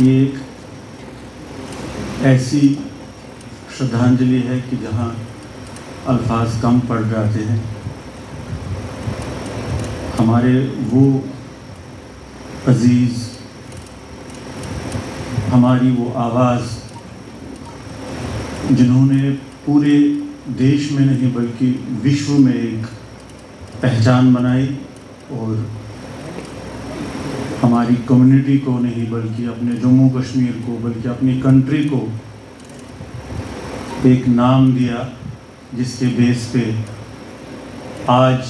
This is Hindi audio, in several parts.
एक ऐसी श्रद्धांजलि है कि जहाँ अल्फाज कम पड़ जाते हैं। हमारे वो अज़ीज़, हमारी वो आवाज़, जिन्होंने पूरे देश में नहीं बल्कि विश्व में एक पहचान बनाई और हमारी कम्युनिटी को नहीं, बल्कि अपने जम्मू कश्मीर को, बल्कि अपनी कंट्री को एक नाम दिया, जिसके बेस पे आज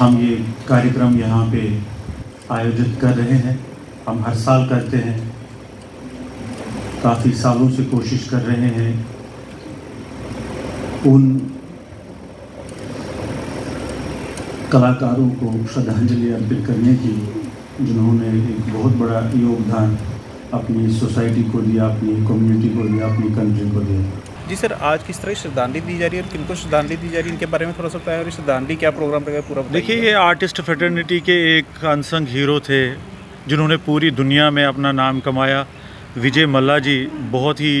हम ये कार्यक्रम यहाँ पे आयोजित कर रहे हैं। हम हर साल करते हैं। काफ़ी सालों से कोशिश कर रहे हैं। उन कलाकारों को श्रद्धांजलि अर्पित करने की जिन्होंने एक बहुत बड़ा योगदान अपनी सोसाइटी को दिया अपनी कम्युनिटी को दिया अपनी कंट्री को दिया। जी सर आज किस तरह श्रद्धांजलि दी जा रही है और किनको श्रद्धांजलि दी जा रही है? इनके बारे में थोड़ा सा बताया और श्रद्धांजलि क्या प्रोग्राम रहेगा पूरा देखिए ये आर्टिस्ट फेटर्निटी के एक अनसंग हीरो थे जिन्होंने पूरी दुनिया में अपना नाम कमाया। विजय मल्ला जी बहुत ही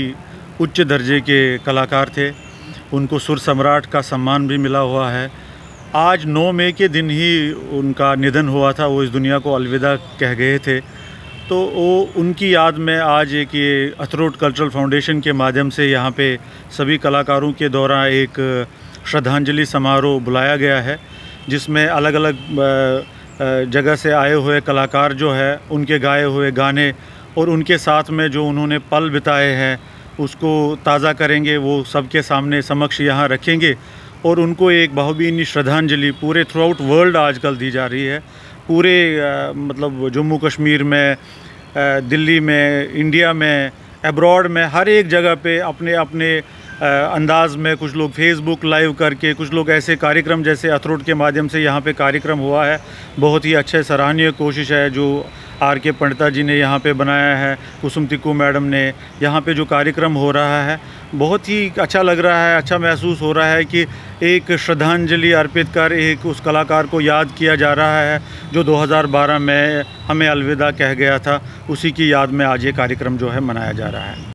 उच्च दर्जे के कलाकार थे। उनको सुर सम्राट का सम्मान भी मिला हुआ है। आज 9 मई के दिन ही उनका निधन हुआ था, वो इस दुनिया को अलविदा कह गए थे। तो वो, उनकी याद में आज एक ये अथरोट कल्चरल फाउंडेशन के माध्यम से यहाँ पे सभी कलाकारों के द्वारा एक श्रद्धांजलि समारोह बुलाया गया है, जिसमें अलग अलग जगह से आए हुए कलाकार जो है, उनके गाए हुए गाने और उनके साथ में जो उन्होंने पल बिताए हैं, उसको ताज़ा करेंगे, वो सबके सामने समक्ष यहाँ रखेंगे। और उनको एक भावभीनी श्रद्धांजलि पूरे थ्रू आउट वर्ल्ड आजकल दी जा रही है। पूरे आ, मतलब जम्मू कश्मीर में आ, दिल्ली में इंडिया में एब्रॉड में हर एक जगह पे अपने अपने अंदाज में कुछ लोग फेसबुक लाइव करके कुछ लोग ऐसे कार्यक्रम जैसे अथरोट के माध्यम से यहाँ पे कार्यक्रम हुआ है। बहुत ही अच्छे सराहनीय कोशिश है जो आर के पंडिता जी ने यहाँ पे बनाया है कुसुम तिक्कू मैडम ने यहाँ पे जो कार्यक्रम हो रहा है। बहुत ही अच्छा लग रहा है अच्छा महसूस हो रहा है कि एक श्रद्धांजलि अर्पित कर एक उस कलाकार को याद किया जा रहा है जो 2012 में हमें अलविदा कह गया था। उसी की याद में आज ये कार्यक्रम जो है मनाया जा रहा है।